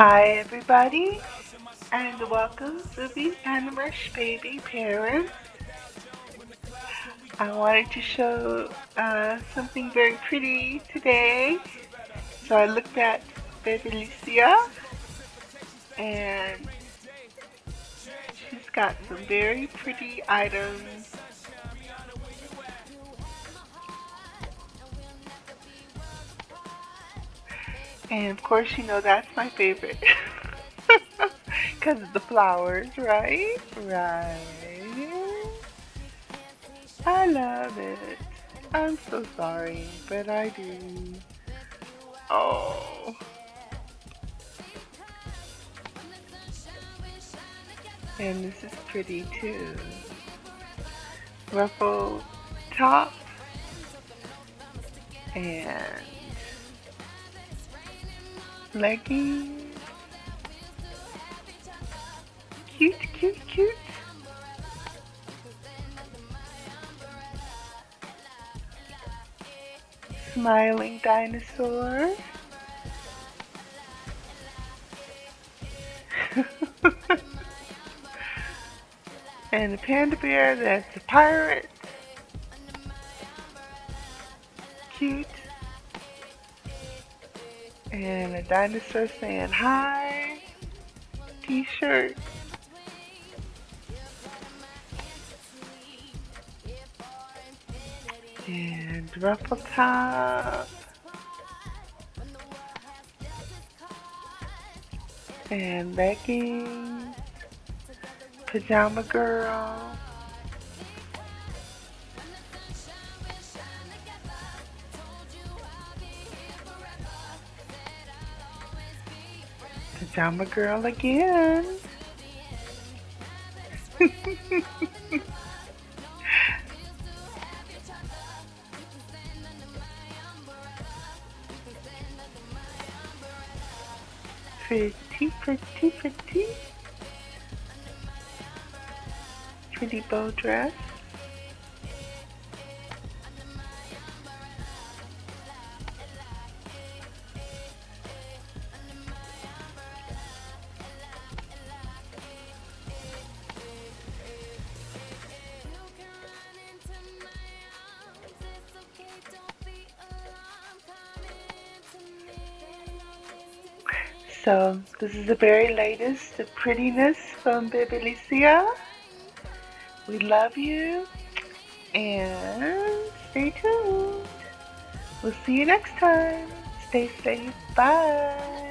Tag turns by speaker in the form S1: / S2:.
S1: Hi everybody and welcome to the Animesh Baby Parents. I wanted to show uh, something very pretty today. So I looked at Bebelicia and she's got some very pretty items And of course, you know that's my favorite. Because of the flowers, right? Right. I love it. I'm so sorry, but I do. Oh. And this is pretty too. Ruffle top and leggings. Cute, cute, cute. Smiling dinosaur. and a panda bear that's a pirate. Cute and a dinosaur saying hi t-shirt. And ruffle top. And leggings. Pajama girl Pajama girl again. pretty, pretty, pretty. Pretty bow dress. So this is the very latest the prettiness from Bebelicia. We love you and stay tuned. We'll see you next time. Stay safe. Bye.